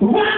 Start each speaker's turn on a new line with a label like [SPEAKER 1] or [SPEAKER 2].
[SPEAKER 1] Wow!